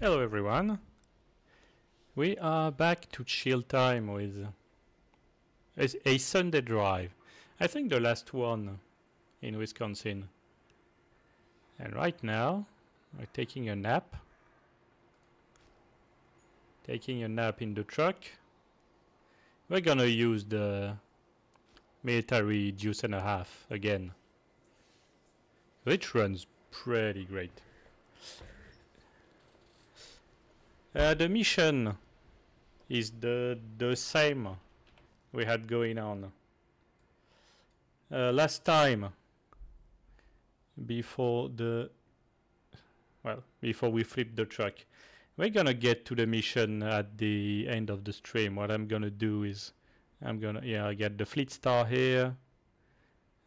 Hello everyone. We are back to chill time with a, a Sunday drive. I think the last one in Wisconsin. And right now we're taking a nap. Taking a nap in the truck. We're gonna use the military deuce and a half again. Which runs pretty great. Uh, the mission is the the same we had going on. Uh, last time, before the well, before we flip the truck, we're gonna get to the mission at the end of the stream. What I'm gonna do is, I'm gonna yeah, I get the Fleetstar here.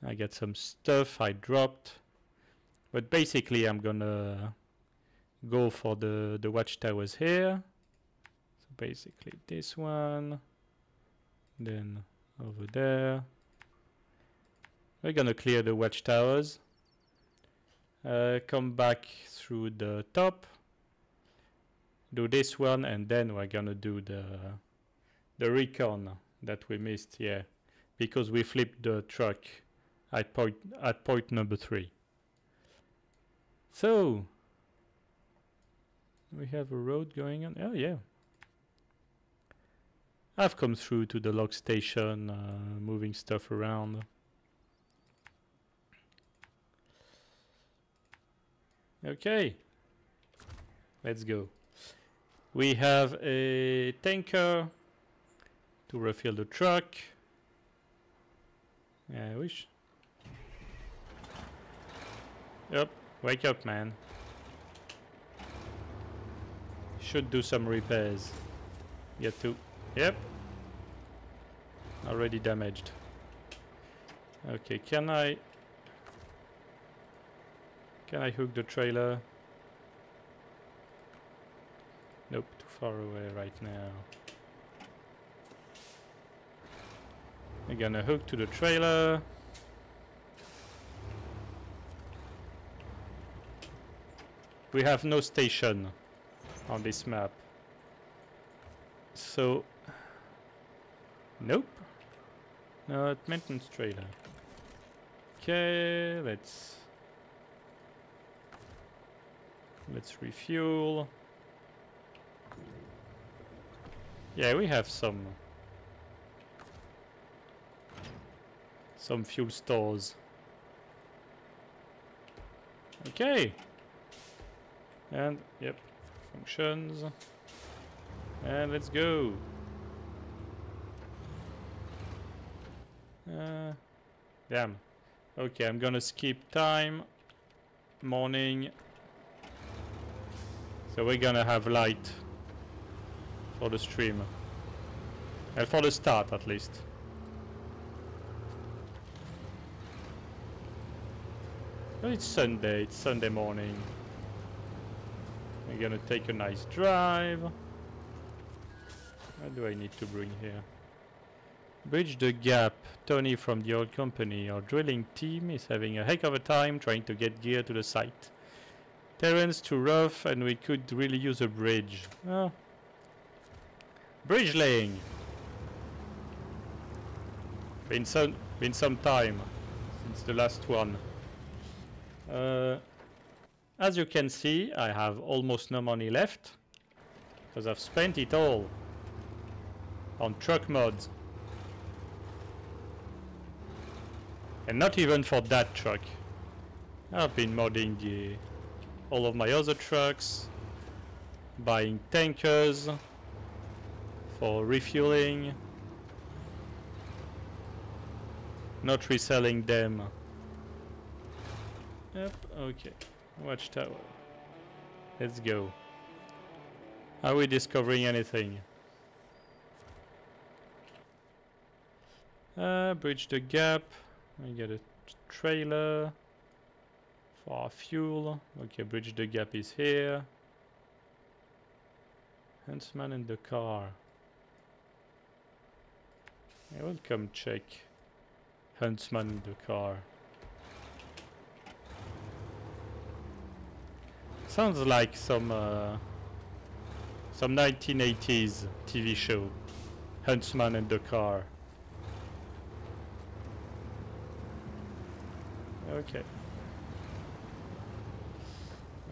I get some stuff I dropped. But basically I'm gonna go for the, the watchtowers here. So basically this one, then over there. We're gonna clear the watchtowers. Uh, come back through the top. Do this one and then we're gonna do the the recon that we missed here because we flipped the truck at point at point number three. So, we have a road going on. Oh, yeah. I've come through to the log station, uh, moving stuff around. Okay, let's go. We have a tanker to refill the truck. Yeah, I wish. Yep, Wake up, man. Should do some repairs. Get to. Yep. Already damaged. Okay, can I... Can I hook the trailer? Nope, too far away right now. I'm gonna hook to the trailer. We have no station on this map. So... Nope. No, maintenance trailer. Okay, let's... Let's refuel. Yeah, we have some... Some fuel stores. Okay. And, yep, functions. And let's go. Uh, damn. Okay, I'm gonna skip time. Morning. So we're gonna have light for the stream. And for the start at least. Well, it's Sunday, it's Sunday morning. We're gonna take a nice drive. What do I need to bring here? Bridge the gap. Tony from the old company. Our drilling team is having a heck of a time trying to get gear to the site. Terrain's too rough and we could really use a bridge. Oh. Bridge laying! Been some, been some time since the last one. Uh, as you can see, I have almost no money left because I've spent it all on truck mods. And not even for that truck. I've been modding the, all of my other trucks, buying tankers for refueling, not reselling them. Yep, okay. Watchtower. Let's go. Are we discovering anything? Uh, bridge the gap. We get a trailer for fuel. Okay, bridge the gap is here. Huntsman in the car. I will come check Huntsman in the car. Sounds like some uh, Some 1980s TV show. Huntsman and the car. Okay.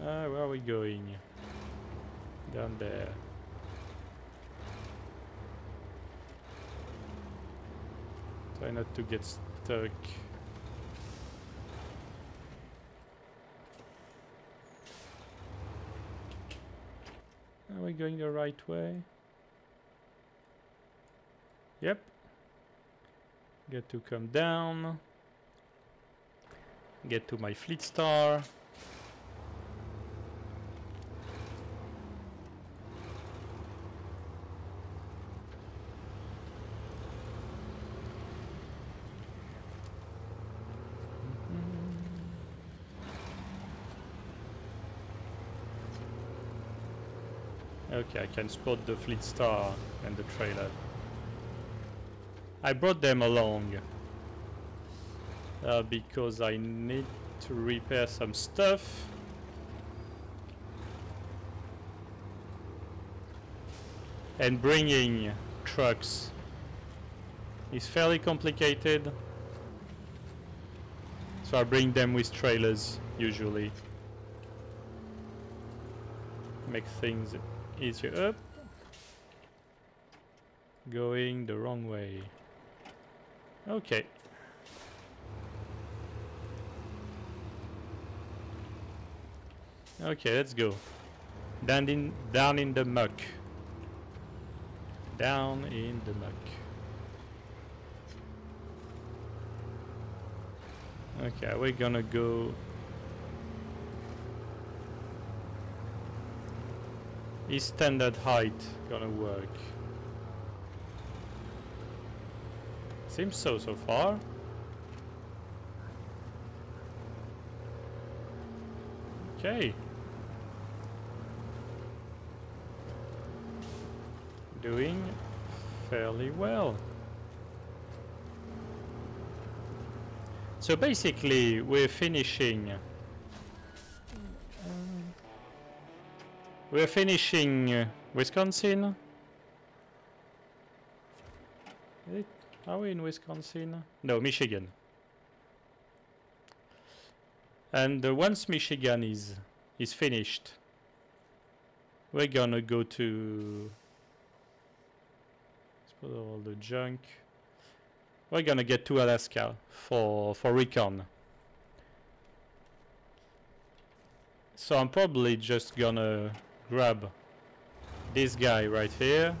Uh, where are we going? Down there. Try not to get stuck. Are we going the right way? Yep. Get to come down. Get to my Fleetstar. Okay, I can spot the Fleetstar and the trailer. I brought them along uh, because I need to repair some stuff. And bringing trucks is fairly complicated. So I bring them with trailers usually. Make things easier up. Going the wrong way. Okay. Okay, let's go. Down in down in the muck. Down in the muck. Okay, we're gonna go Is standard height gonna work? Seems so so far. Okay. Doing fairly well. So basically we're finishing We're finishing uh, Wisconsin. Are we in Wisconsin? No, Michigan. And uh, once Michigan is is finished, we're gonna go to all the junk. We're gonna get to Alaska for for recon. So I'm probably just gonna grab this guy right here.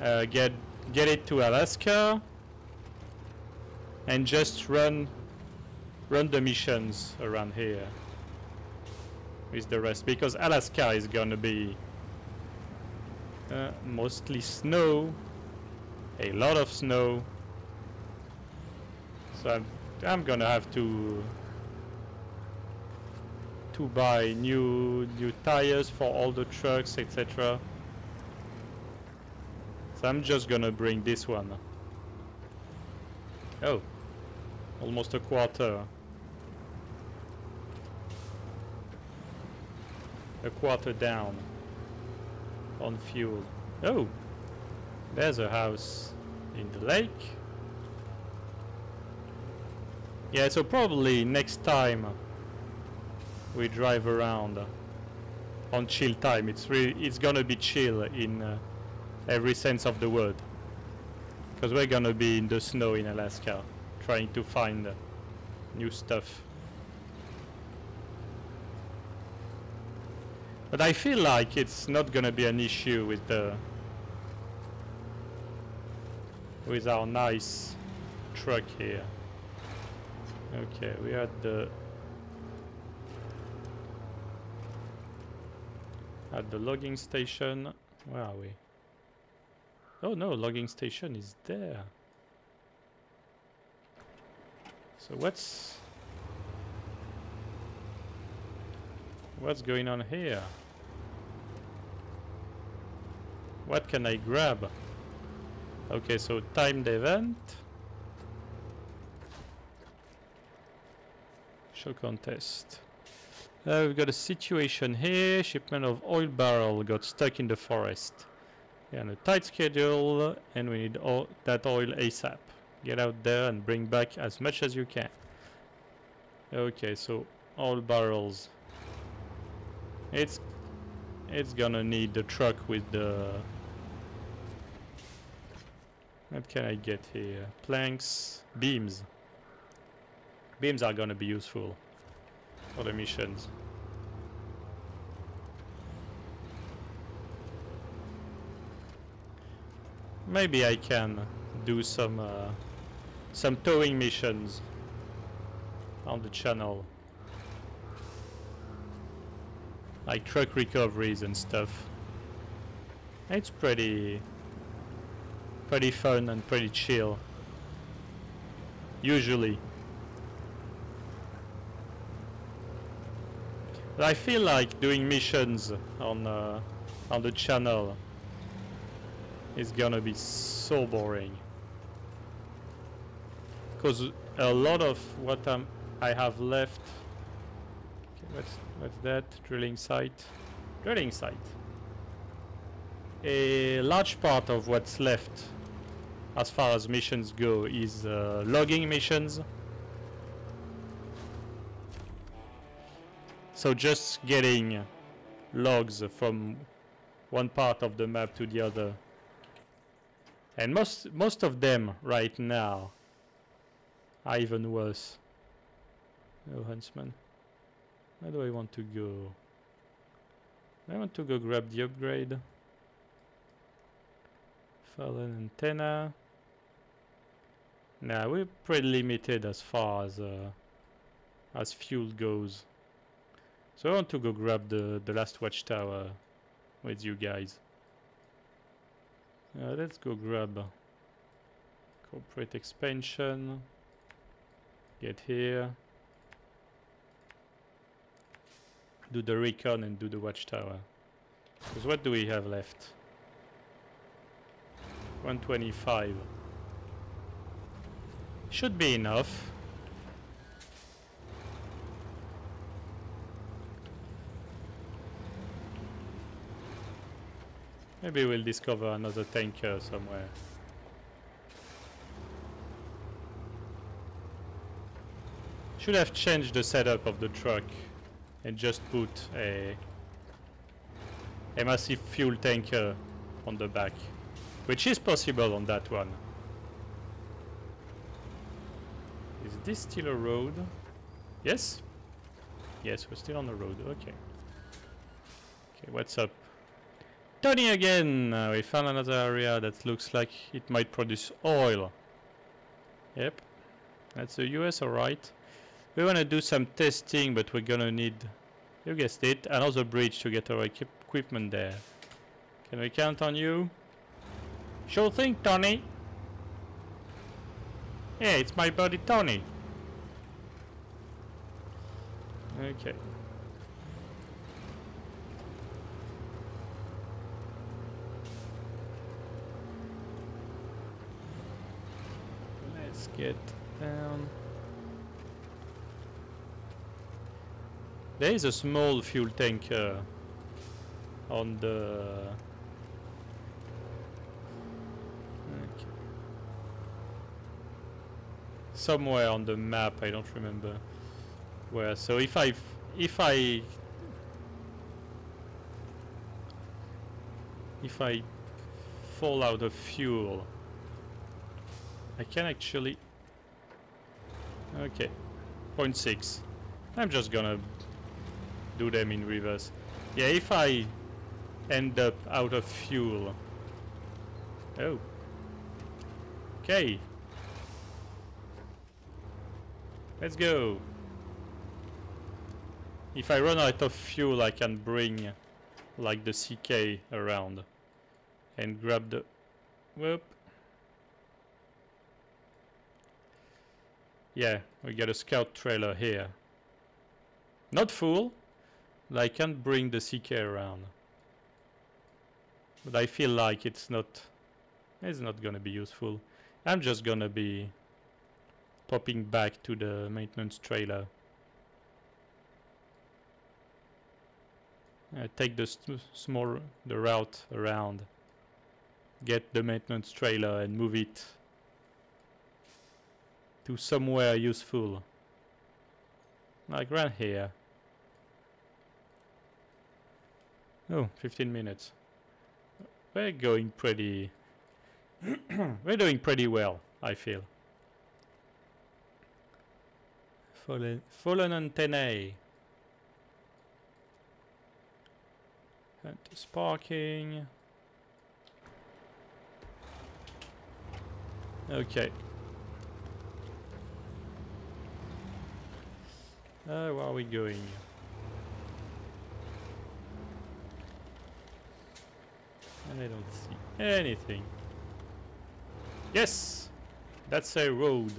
Uh, get get it to Alaska and just run run the missions around here with the rest because Alaska is gonna be uh, mostly snow a lot of snow so I'm, I'm gonna have to to buy new new tires for all the trucks, etc. So I'm just gonna bring this one. Oh, almost a quarter. A quarter down on fuel. Oh, there's a house in the lake. Yeah, so probably next time we drive around on chill time. It's really it's gonna be chill in uh, every sense of the word. Because we're gonna be in the snow in Alaska, trying to find uh, new stuff. But I feel like it's not gonna be an issue with the with our nice truck here. Okay, we at the At the logging station. Where are we? Oh no, logging station is there. So what's... What's going on here? What can I grab? Okay, so timed event. Show contest. Uh, we've got a situation here. Shipment of oil barrel got stuck in the forest. Yeah, on a tight schedule, and we need all that oil ASAP. Get out there and bring back as much as you can. Okay, so oil barrels. It's it's gonna need the truck with the. What can I get here? Planks, beams. Beams are gonna be useful for the missions. Maybe I can do some uh, some towing missions on the channel. Like truck recoveries and stuff. It's pretty pretty fun and pretty chill. Usually. But I feel like doing missions on uh, on the channel is gonna be so boring. Because a lot of what I'm, I have left... Okay, what's, what's that? Drilling site? Drilling site. A large part of what's left as far as missions go is uh, logging missions. So just getting logs from one part of the map to the other and most most of them right now are even worse. Oh, huntsman. Where do I want to go? I want to go grab the upgrade. Fallen antenna. Nah, we're pretty limited as far as uh, as fuel goes. So I want to go grab the the last watchtower with you guys. Uh, let's go grab corporate expansion. Get here. Do the recon and do the watchtower. Because what do we have left? 125. Should be enough. Maybe we'll discover another tanker somewhere. Should have changed the setup of the truck and just put a, a massive fuel tanker on the back, which is possible on that one. Is this still a road? Yes? Yes, we're still on the road, okay. Okay, what's up? Tony again! Uh, we found another area that looks like it might produce oil. Yep. That's the US, alright. We want to do some testing, but we're gonna need, you guessed it, another bridge to get our equip equipment there. Can we count on you? Sure thing, Tony. Yeah, it's my buddy Tony. Okay. Get down. There is a small fuel tanker on the... Okay. Somewhere on the map, I don't remember where. So if I... If I... If I fall out of fuel, I can actually Okay, 0.6. I'm just gonna do them in reverse. Yeah, if I end up out of fuel. Oh. Okay. Let's go. If I run out of fuel, I can bring like the CK around and grab the... Whoop. Yeah, we got a scout trailer here. Not full, I can't bring the CK around. But I feel like it's not it's not gonna be useful. I'm just gonna be popping back to the maintenance trailer. take the small the route around get the maintenance trailer and move it to somewhere useful. Like right here. Oh 15 minutes. We're going pretty we're doing pretty well I feel. Fallen fallen antennae. Anti-sparking. Okay. Uh, where are we going? I don't see anything. Yes! That's a road.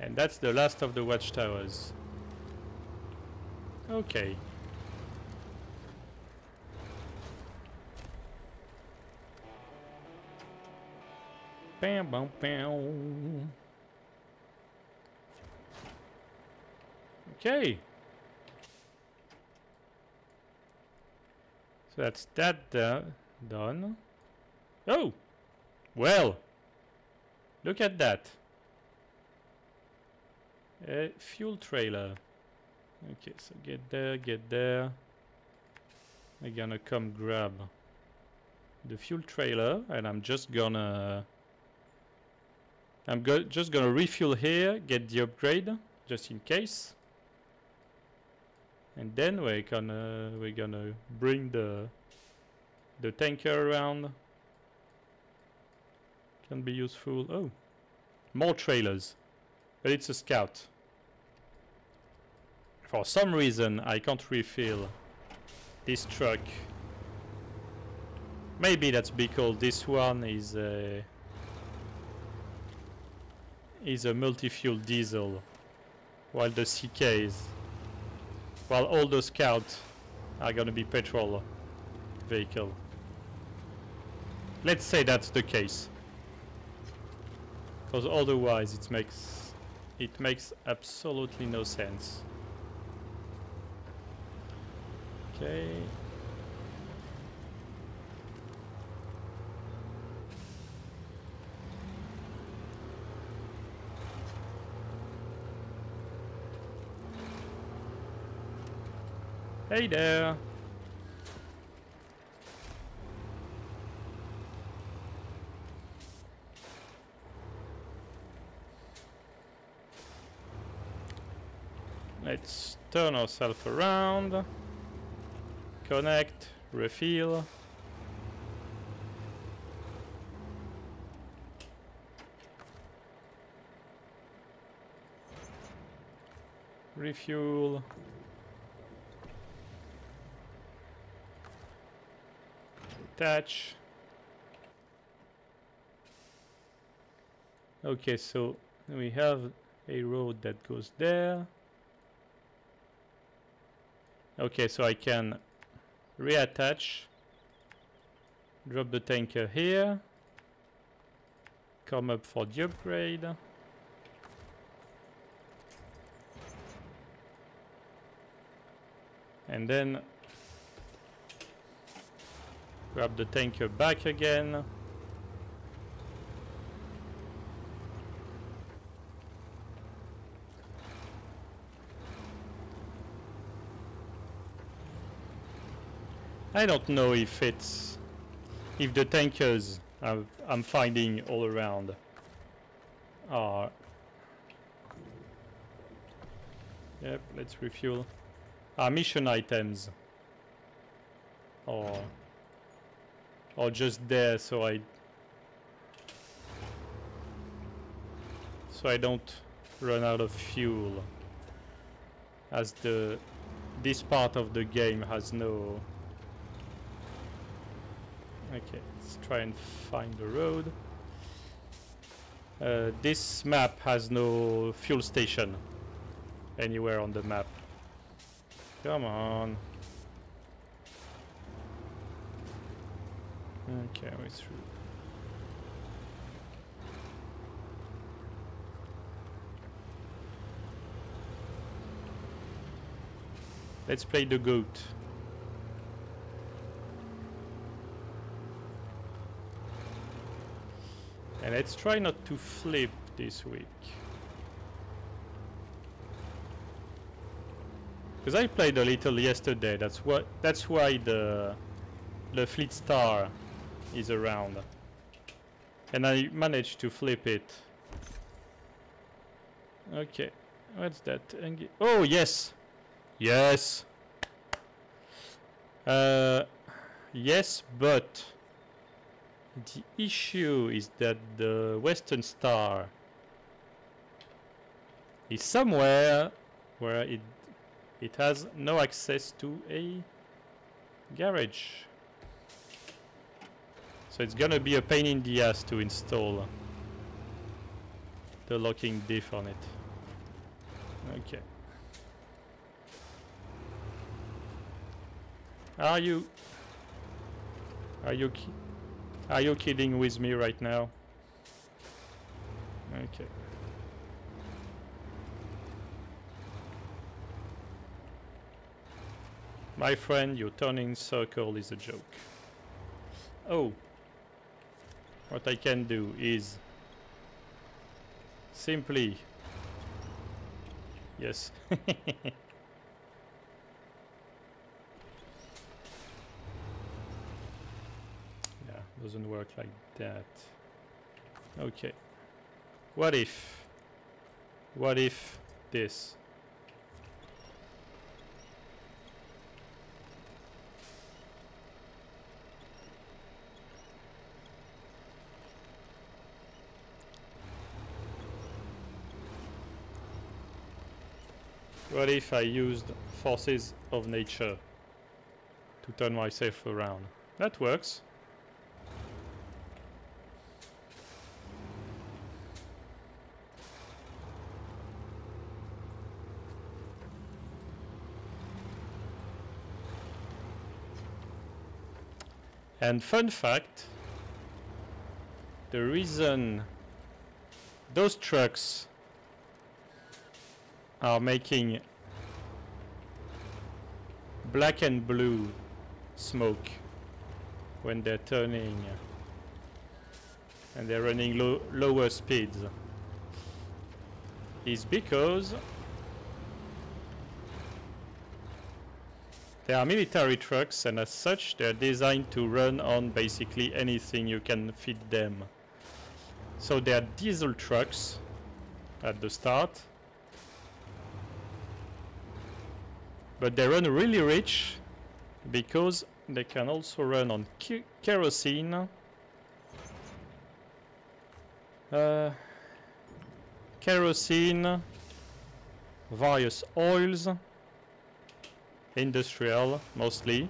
And that's the last of the watchtowers. Okay. Bam, bam, bam. Okay. So that's that uh, done. Oh! Well! Look at that. A fuel trailer. Okay, so get there, get there. I'm gonna come grab the fuel trailer and I'm just gonna I'm go just gonna refuel here, get the upgrade, just in case. And then we're gonna we're gonna bring the the tanker around. Can be useful. Oh, more trailers, but it's a scout. For some reason, I can't refill this truck. Maybe that's because this one is. Uh, is a multi-fuel diesel, while the CK is, while all those scouts are gonna be patrol vehicle. Let's say that's the case, because otherwise it makes it makes absolutely no sense. Okay. Hey there. Let's turn ourselves around. Connect, refill. Refuel. Attach. Okay, so we have a road that goes there. Okay, so I can reattach, drop the tanker here, come up for the upgrade. And then Grab the tanker back again. I don't know if it's if the tankers I'm finding all around are yep let's refuel our mission items or or just there so I so I don't run out of fuel. As the this part of the game has no okay let's try and find the road. Uh, this map has no fuel station anywhere on the map. Come on Okay, we're through. Let's play the goat. And let's try not to flip this week. Because I played a little yesterday, that's what that's why the the Fleetstar is around. And I managed to flip it. Okay. What's that? Oh yes! Yes! Uh yes, but the issue is that the Western Star is somewhere where it it has no access to a garage. So it's gonna be a pain in the ass to install the locking diff on it. Okay. Are you are you are you kidding with me right now? Okay. My friend, your turning circle is a joke. Oh. What I can do is simply Yes. yeah, doesn't work like that. Okay. What if? What if this? What if I used forces of nature to turn myself around? That works. And fun fact, the reason those trucks are making black and blue smoke when they're turning and they're running low, lower speeds. Is because they are military trucks and as such they're designed to run on basically anything you can feed them. So they are diesel trucks at the start but they run really rich because they can also run on kerosene. Uh, kerosene various oils industrial mostly.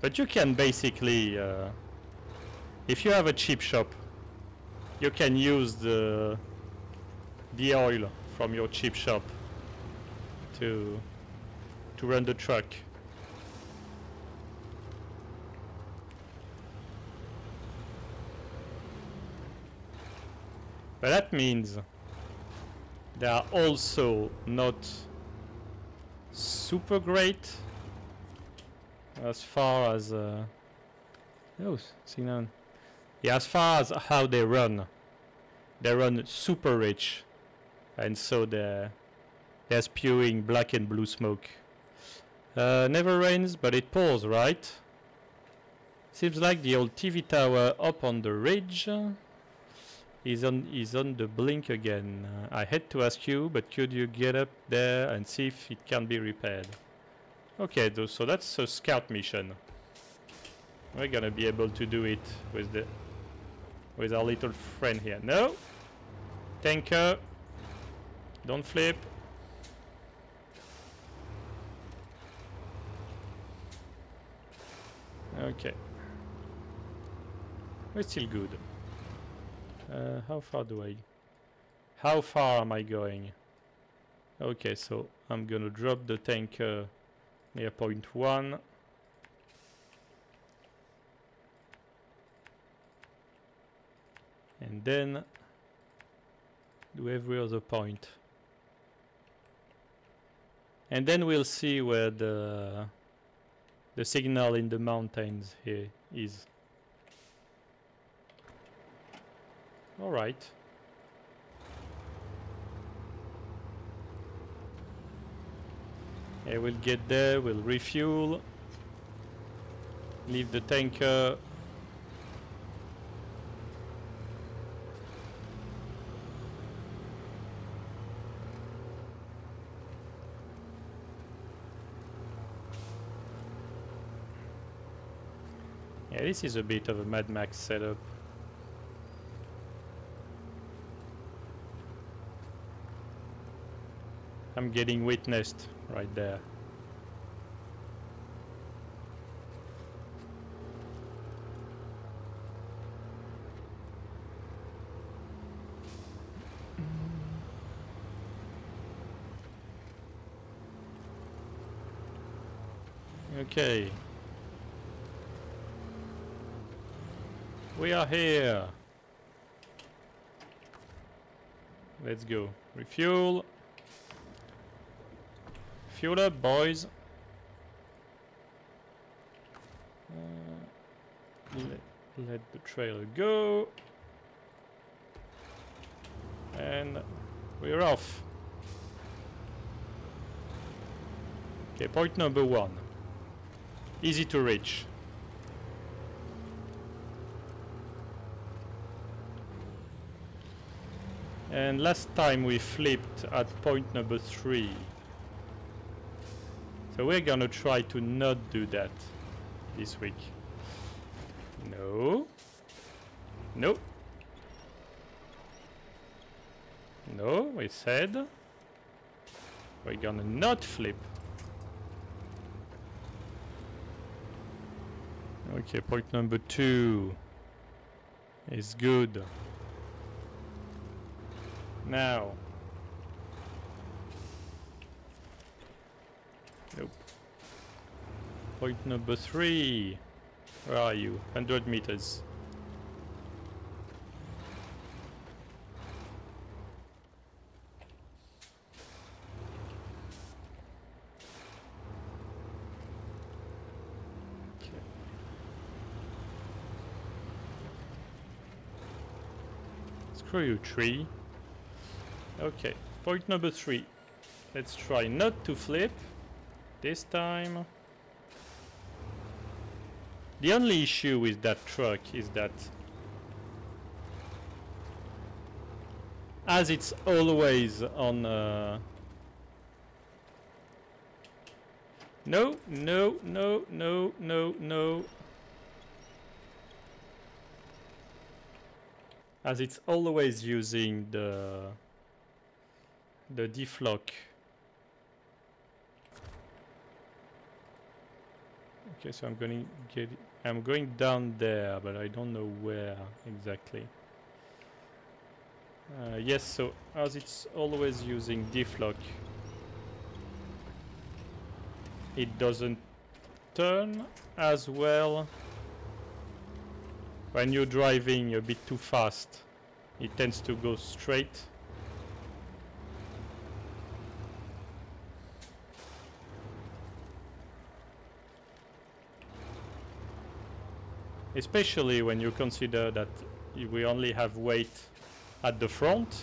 But you can basically uh, if you have a cheap shop you can use the the oil from your cheap shop to to run the truck. But that means they are also not super great as far as uh, oh, now. Yeah, as far as how they run, they run super rich, and so they're they're spewing black and blue smoke. Uh, never rains, but it pours, right? Seems like the old TV tower up on the ridge is on is on the blink again. Uh, I had to ask you, but could you get up there and see if it can be repaired? Okay, so that's a scout mission. We're gonna be able to do it with the with our little friend here. No, tanker, don't flip. Okay. We're still good. Uh, how far do I... How far am I going? Okay, so I'm gonna drop the tanker near point 1. And then do every other point. And then we'll see where the the signal in the mountains here is. All right. We'll get there, we'll refuel, leave the tanker. Yeah, this is a bit of a Mad Max setup. I'm getting witnessed right there. Okay. We are here. Let's go. Refuel. Fuel up, boys. Uh, let, let the trailer go. And we're off. Okay, point number one. Easy to reach. And last time we flipped at point number three. So we're gonna try to not do that this week. No. No. No, we said we're gonna not flip. Okay, point number two is good. Now. Nope. Point number three. Where are you? 100 meters. Screw you, tree. Okay, point number three. Let's try not to flip this time. The only issue with that truck is that as it's always on uh, no no no no no no as it's always using the the diff lock okay so I'm going get I'm going down there but I don't know where exactly. Uh, yes so as it's always using diff lock it doesn't turn as well. When you're driving a bit too fast it tends to go straight especially when you consider that we only have weight at the front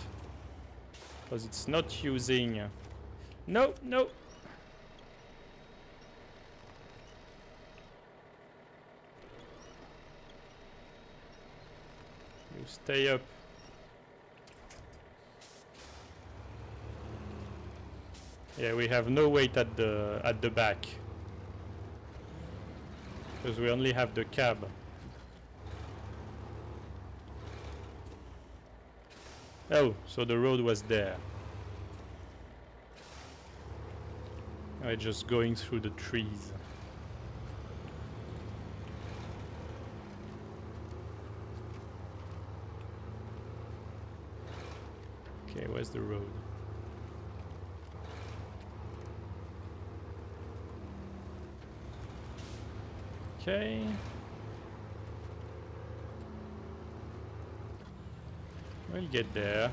because it's not using uh, no no. You stay up. Yeah we have no weight at the at the back because we only have the cab Oh, so the road was there. I just going through the trees. Okay, where's the road? Okay. We'll get there.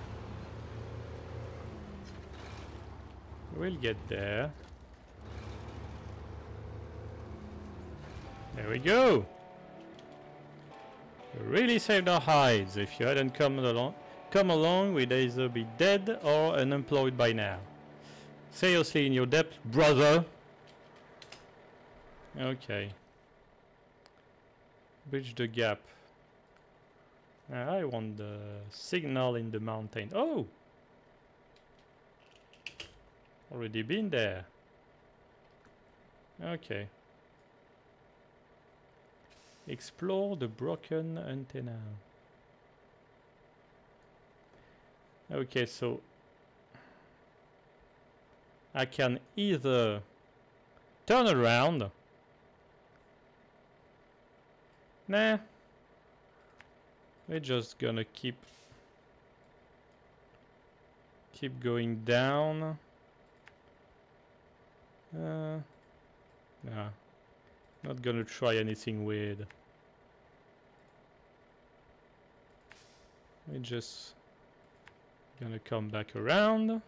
We'll get there. There we go! Really saved our hides. If you hadn't come along, come along, we'd either be dead or unemployed by now. Seriously in your depth, brother! Okay. Bridge the gap. I want the signal in the mountain. Oh! Already been there. Okay. Explore the broken antenna. Okay, so I can either turn around. Nah. We're just gonna keep keep going down. Uh, nah. Not gonna try anything weird. We're just gonna come back around.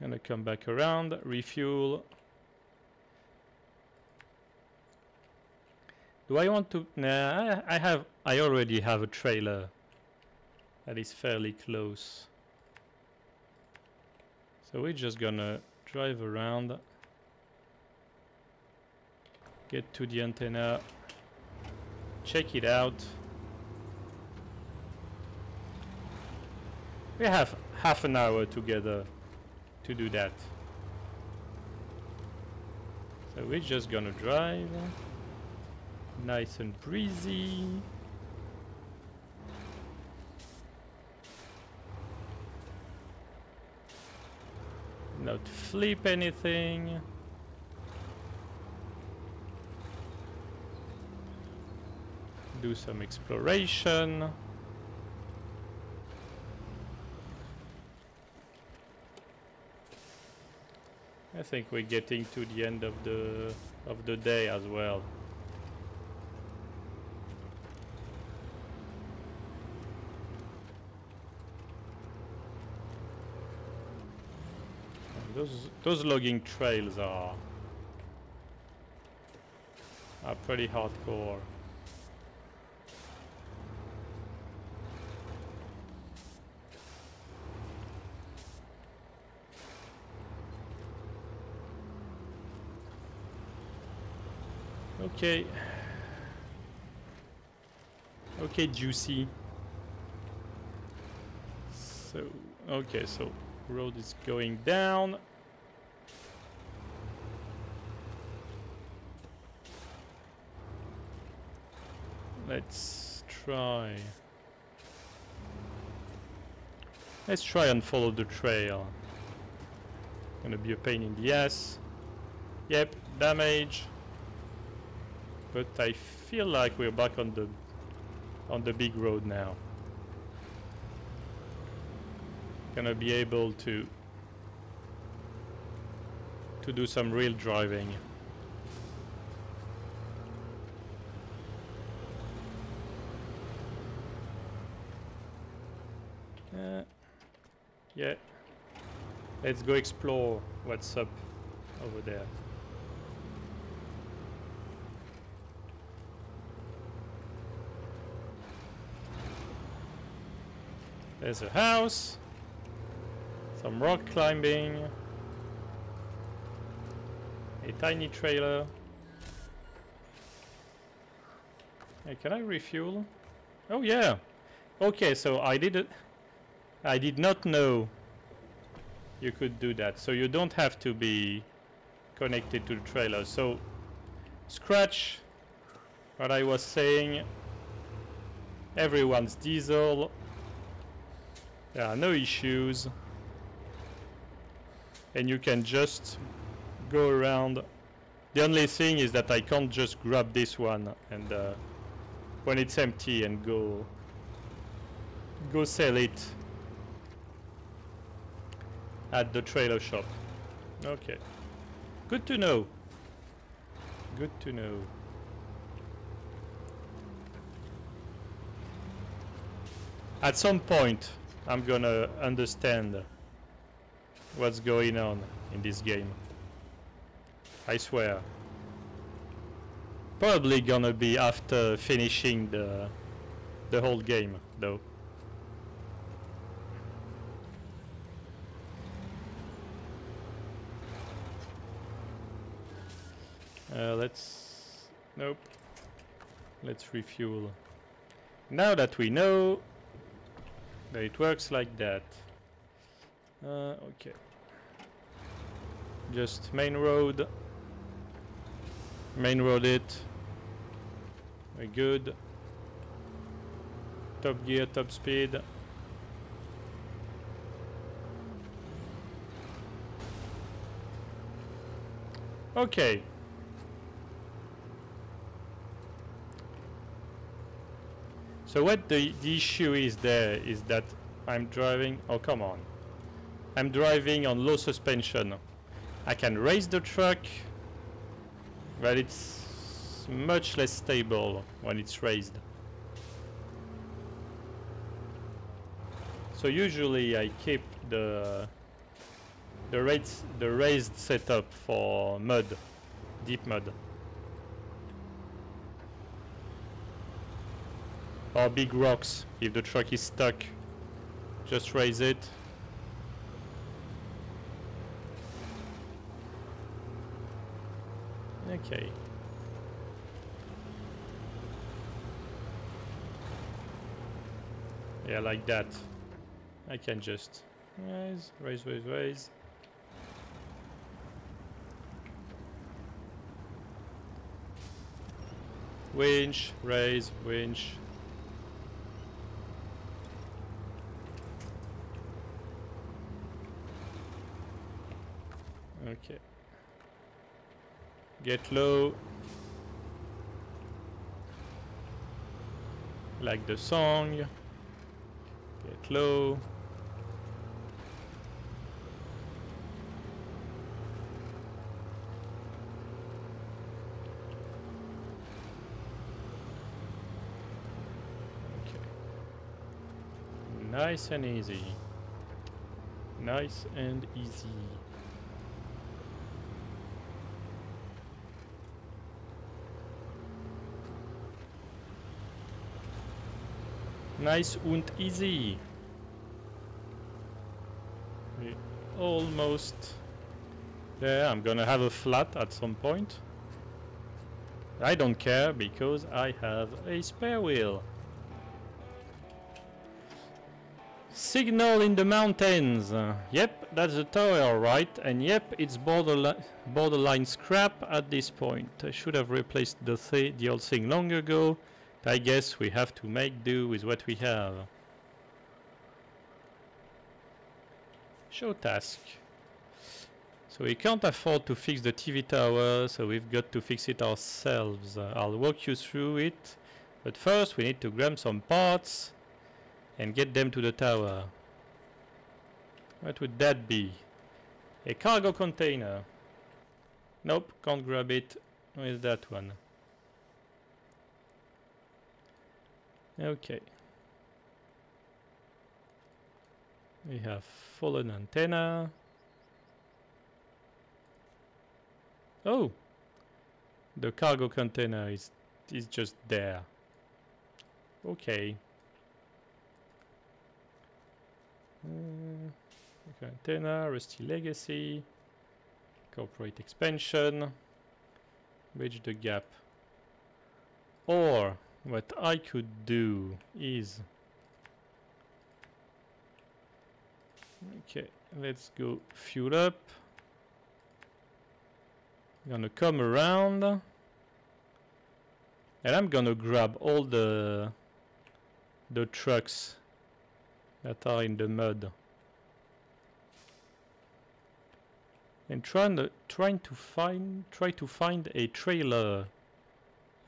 Gonna come back around, refuel. Do I want to? Nah, I, have. I already have a trailer that is fairly close. So we're just gonna drive around, get to the antenna, check it out. We have half an hour together to do that. So we're just gonna drive, nice and breezy. Not flip anything. Do some exploration. I think we're getting to the end of the of the day as well. Those logging trails are are pretty hardcore. Okay. Okay, juicy. So, okay, so road is going down. Let's try. Let's try and follow the trail. Gonna be a pain in the ass. Yep, damage. But I feel like we're back on the on the big road now. Gonna be able to to do some real driving. Uh, yeah. Let's go explore what's up over there. There's a house. Some rock climbing. A tiny trailer. Hey, can I refuel? Oh yeah. Okay, so I did it. I did not know you could do that. So you don't have to be connected to the trailer. So scratch what I was saying. Everyone's diesel there are no issues. And you can just go around. The only thing is that I can't just grab this one and uh, when it's empty and go go sell it at the trailer shop. Okay. Good to know. Good to know. At some point I'm gonna understand what's going on in this game. I swear. Probably gonna be after finishing the the whole game though. Uh, let's... Nope. Let's refuel. Now that we know that it works like that. Uh, okay. Just main road. Main road it. Very good. Top gear, top speed. Okay. So what the, the issue is there is that I'm driving, oh come on. I'm driving on low suspension. I can raise the truck, but it's much less stable when it's raised. So usually I keep the the raised the raised setup for mud, deep mud. Or big rocks if the truck is stuck. Just raise it. Okay. Yeah, like that. I can just raise, raise, raise, raise. Winch, raise, winch. Okay. Get low. Like the song. Get low. Nice and easy. Nice and easy. Nice and easy. We almost there. I'm gonna have a flat at some point. I don't care because I have a spare wheel. Signal in the mountains. Uh, yep, that's the tower, right? And yep, it's borderline borderline scrap at this point. I should have replaced the, th the old thing long ago. I guess we have to make do with what we have. Show task. So we can't afford to fix the TV tower, so we've got to fix it ourselves. Uh, I'll walk you through it, but first we need to grab some parts and get them to the tower. What would that be? A cargo container. Nope, can't grab it with that one. Okay. We have fallen antenna. Oh! The cargo container is, is just there. Okay. Uh, antenna, Rusty Legacy, corporate expansion, bridge the gap. Or what I could do is... Okay, let's go fuel up. Gonna come around. And I'm gonna grab all the the trucks that are in the mud. And trying to trying to find try to find a trailer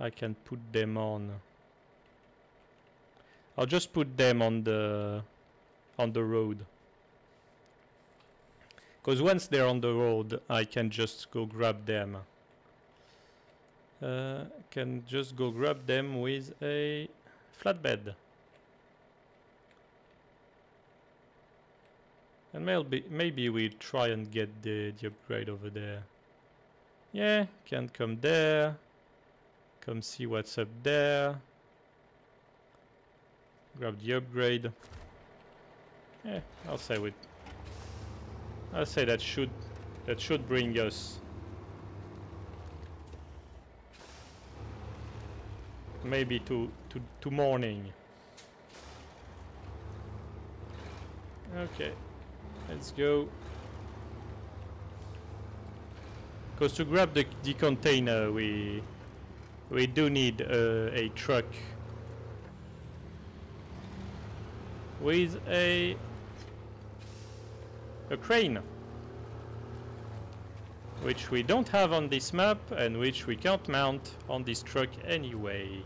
I can put them on. I'll just put them on the on the road. Because once they're on the road, I can just go grab them. Uh, can just go grab them with a flatbed. And maybe maybe we'll try and get the, the upgrade over there. Yeah, can come there. Come see what's up there. Grab the upgrade. Yeah, I'll say with I'll say that should that should bring us maybe to to to morning. Okay, let's go. Because to grab the, the container, we we do need uh, a truck with a a crane which we don't have on this map and which we can't mount on this truck anyway.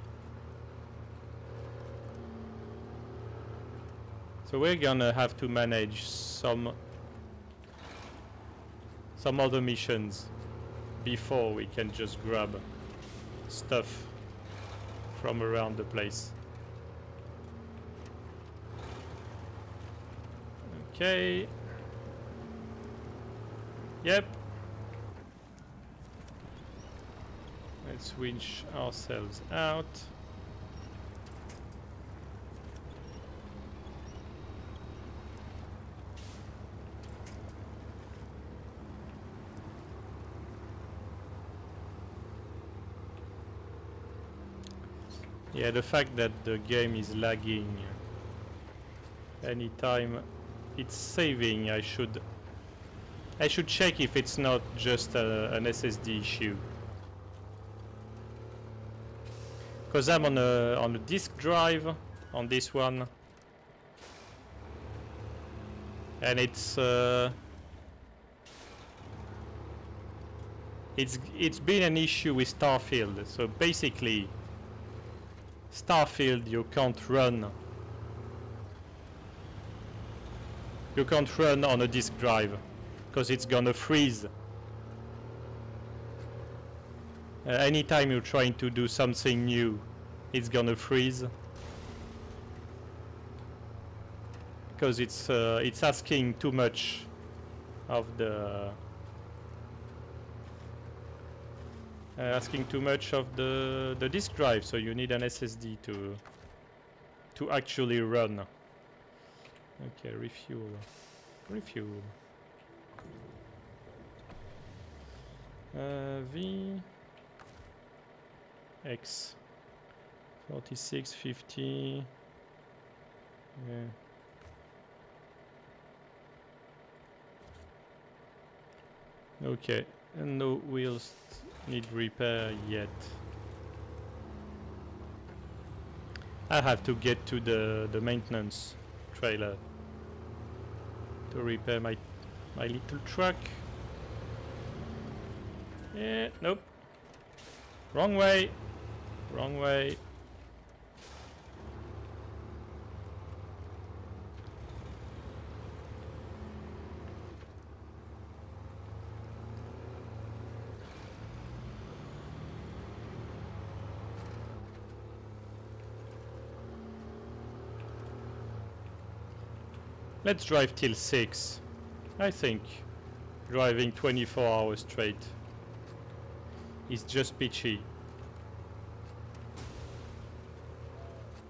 So we're gonna have to manage some some other missions before we can just grab stuff from around the place. Okay. Yep. Let's winch ourselves out. Yeah, the fact that the game is lagging anytime it's saving, I should I should check if it's not just a, an SSD issue. Because I'm on a on a disk drive on this one, and it's uh, it's it's been an issue with Starfield. So basically, Starfield you can't run you can't run on a disk drive because it's gonna freeze. Uh, anytime you're trying to do something new, it's gonna freeze. Because it's uh, it's asking too much of the uh, asking too much of the the disk drive, so you need an SSD to to actually run. Okay, refuel. Refuel. Uh, v X 46 50 yeah. Okay, and no wheels need repair yet. I have to get to the the maintenance trailer to repair my my little truck. Yeah, nope. Wrong way. Wrong way. Let's drive till 6. I think driving 24 hours straight is just peachy.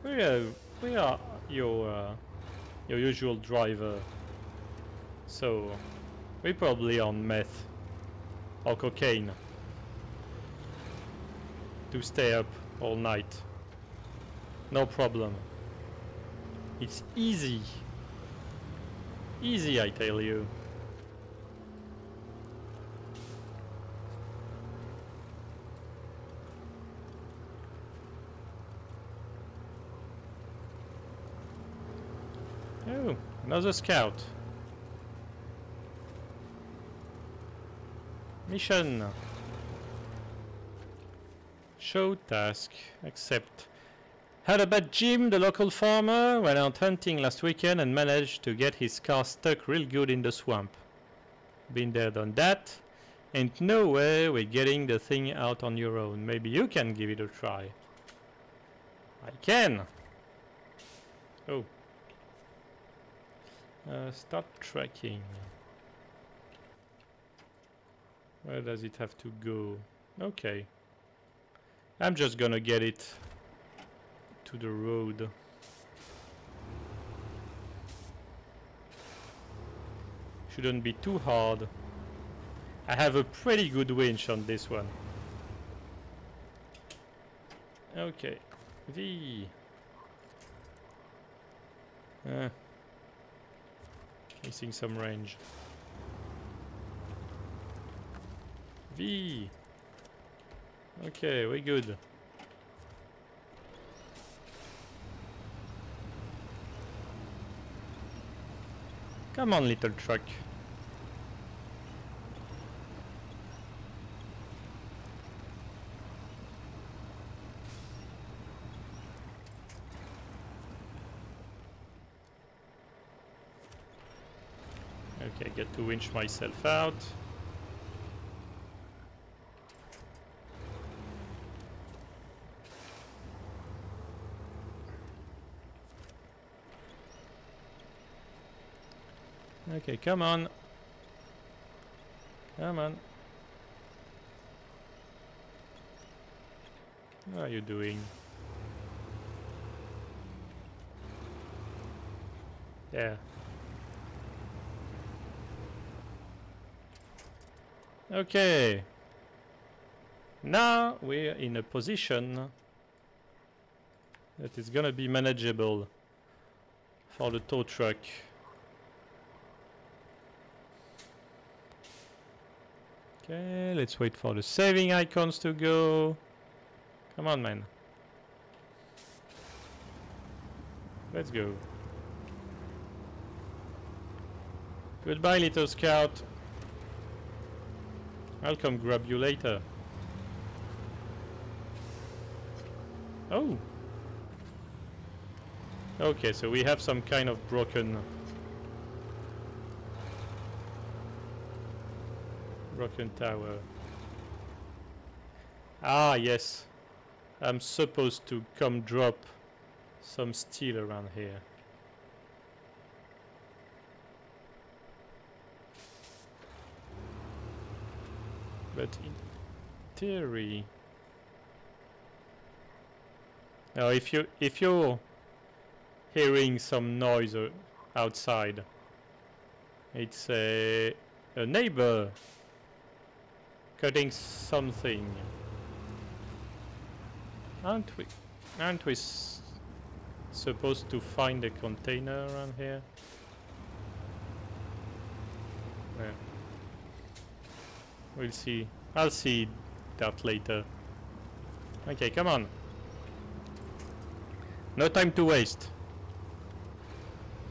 We are, we are your, uh, your usual driver. So, we're probably on meth or cocaine to stay up all night. No problem. It's easy. Easy, I tell you. Oh, another scout. Mission. Show task. Accept. Heard about Jim, the local farmer, went out hunting last weekend and managed to get his car stuck real good in the swamp. Been there, done that. Ain't no way we're getting the thing out on your own. Maybe you can give it a try. I can! Oh. Uh, start tracking. Where does it have to go? Okay. I'm just gonna get it to the road. Shouldn't be too hard. I have a pretty good winch on this one. Okay. V. Uh, missing some range. V. Okay, we're good. Come on, little truck. Okay, I get to winch myself out. Okay, come on. Come on. What are you doing? There. Okay. Now we're in a position that is gonna be manageable for the tow truck. Okay, let's wait for the saving icons to go. Come on, man. Let's go. Goodbye, little scout. I'll come grab you later. Oh! Okay, so we have some kind of broken... Broken tower. Ah, yes. I'm supposed to come drop some steel around here. But in theory... Now if you if you're hearing some noise outside, it's a, a neighbor cutting something. Aren't we aren't we supposed to find a container around here? Yeah. We'll see. I'll see that later. Okay, come on. No time to waste.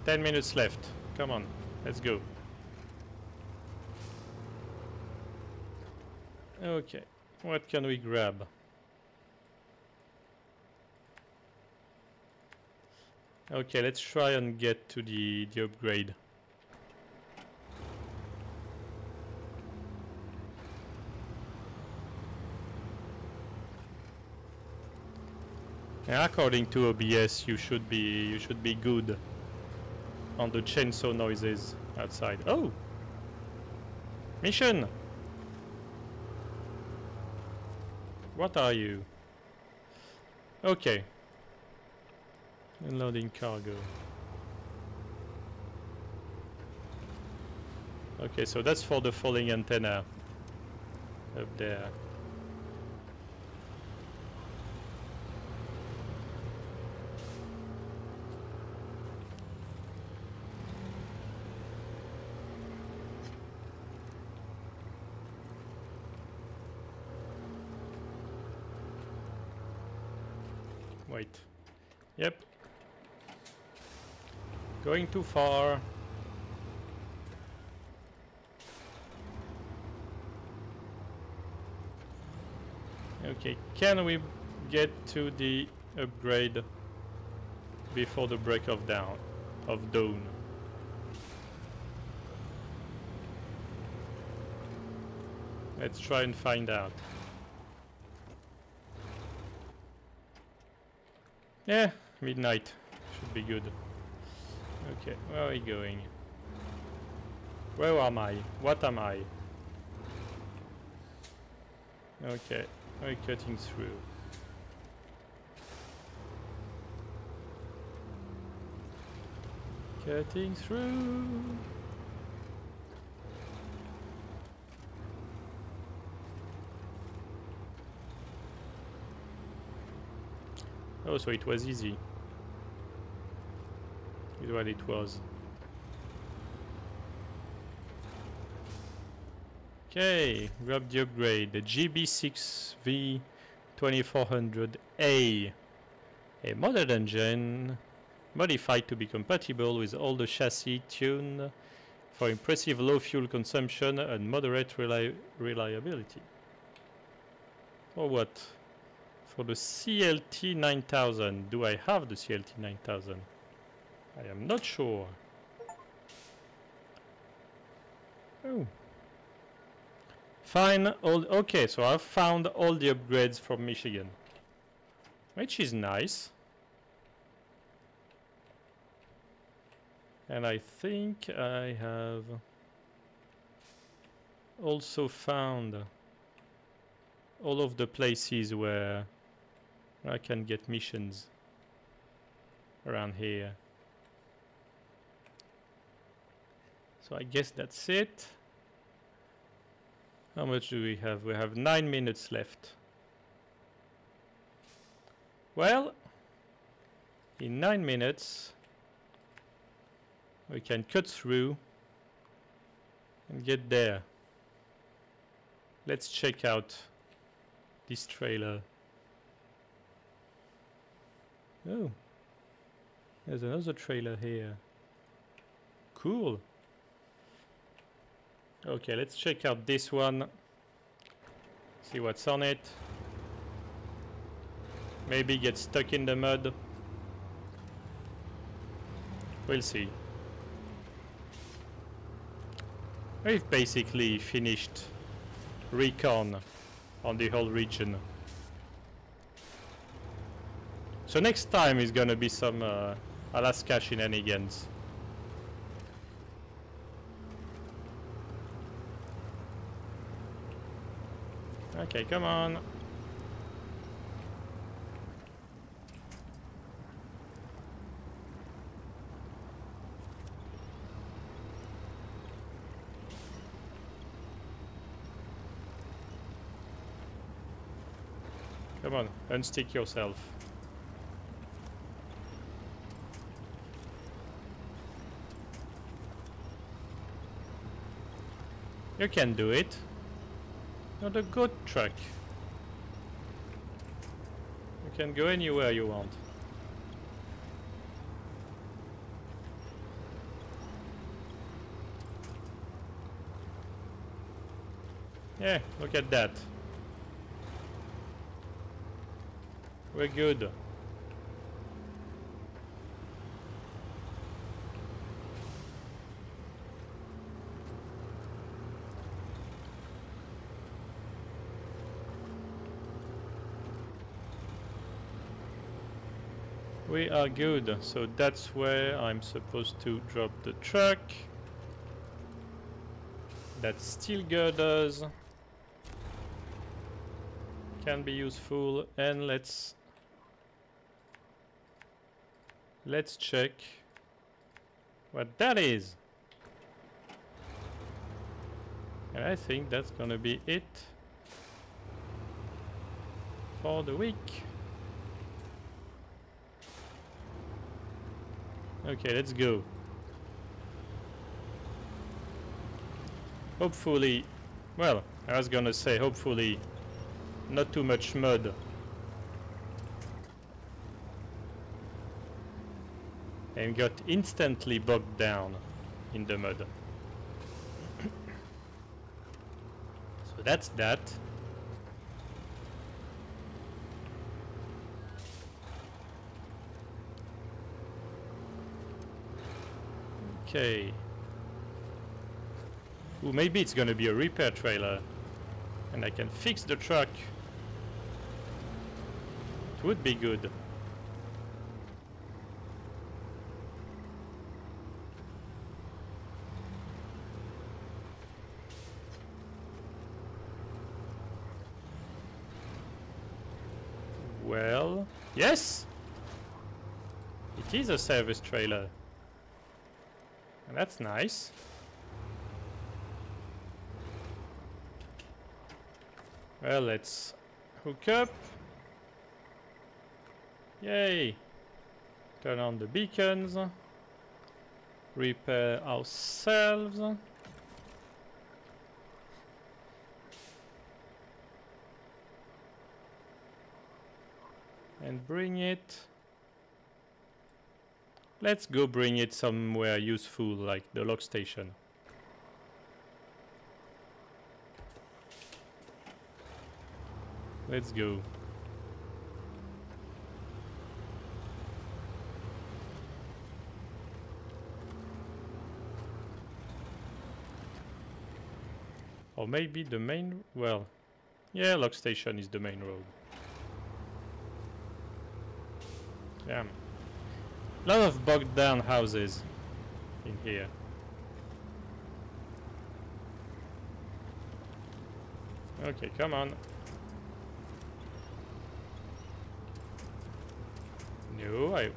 10 minutes left. Come on, let's go. Okay, what can we grab? Okay, let's try and get to the, the upgrade. Yeah, according to OBS, you should be you should be good on the chainsaw noises outside. Oh, mission. What are you? Okay. Unloading cargo. Okay, so that's for the falling antenna up there. Wait. Yep. Going too far. Okay, can we get to the upgrade before the break of down of dawn? Let's try and find out. Yeah, midnight. Should be good. Okay, where are we going? Where am I? What am I? Okay, we're cutting through. Cutting through. Oh, so it was easy. What it was. Okay, grab the upgrade. The GB6V 2400A. A modern engine modified to be compatible with all the chassis tuned for impressive low fuel consumption and moderate reli reliability. Or what? For the CLT 9000, do I have the CLT 9000? I am not sure. Oh. Fine, all okay, so I've found all the upgrades from Michigan. Which is nice. And I think I have also found all of the places where I can get missions around here. So I guess that's it. How much do we have? We have nine minutes left. Well, in nine minutes, we can cut through and get there. Let's check out this trailer. Oh, there's another trailer here. Cool. Okay, let's check out this one. See what's on it. Maybe get stuck in the mud. We'll see. We've basically finished recon on the whole region. So next time is gonna be some uh, Alaska shenanigans. Okay, come on. Come on, unstick yourself. You can do it. Not a good track. You can go anywhere you want. Yeah, look at that. We're good. Are good, so that's where I'm supposed to drop the truck. That steel girders can be useful and let's Let's check what that is. And I think that's gonna be it for the week. Okay, let's go. Hopefully, well, I was gonna say hopefully not too much mud and got instantly bogged down in the mud. so that's that. Okay. Ooh, maybe it's gonna be a repair trailer. And I can fix the truck. It would be good. Well, yes! It is a service trailer. That's nice. Well, let's hook up. Yay! Turn on the beacons. Repair ourselves. And bring it. Let's go bring it somewhere useful like the log station. Let's go. Or maybe the main... well... Yeah, log station is the main road. Damn. Lot of bogged down houses in here. Okay, come on. No, I...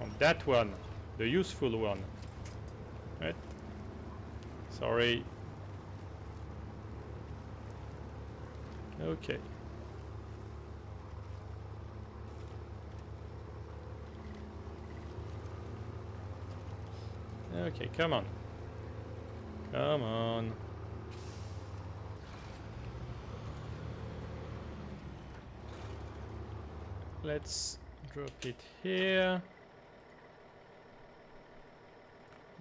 On that one. The useful one. Right? Sorry. Okay. Okay, come on. Come on. Let's drop it here.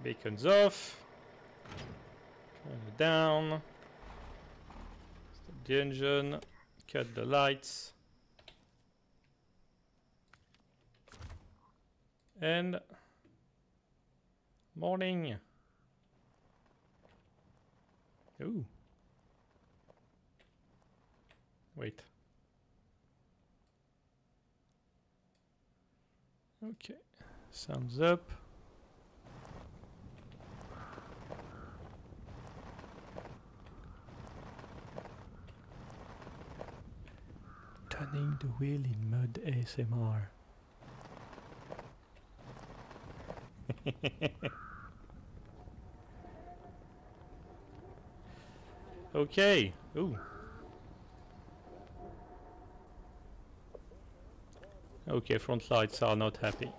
Beacons off. Down. Stop the engine. Cut the lights. And morning. Ooh. Wait. Okay. Thumbs up. Turning the wheel in mud ASMR. okay. Ooh. Okay, front lights are not happy.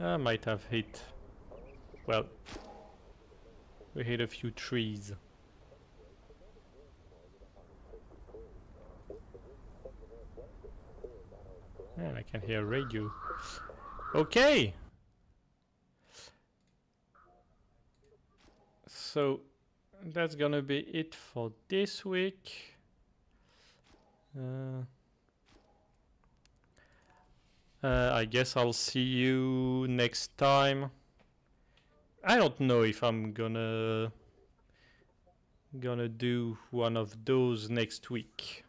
I might have hit... Well... We hit a few trees. And I can hear radio. Okay! So, that's gonna be it for this week. Uh, uh, I guess I'll see you next time. I don't know if I'm gonna gonna do one of those next week.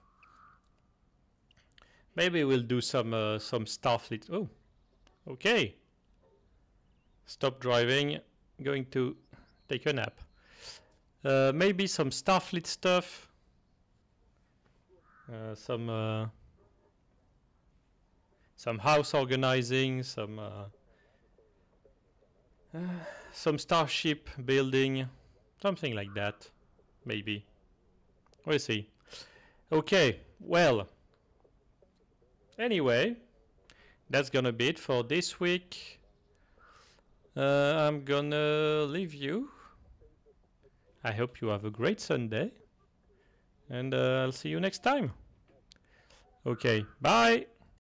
Maybe we'll do some uh, some Starfield. Oh, okay. Stop driving. Going to take a nap. Uh, maybe some Starfield stuff. Uh, some uh, some house organizing, some uh, some starship building, something like that, maybe. We'll see. Okay, well. Anyway, that's gonna be it for this week. Uh, I'm gonna leave you. I hope you have a great Sunday and uh, I'll see you next time. Okay, bye!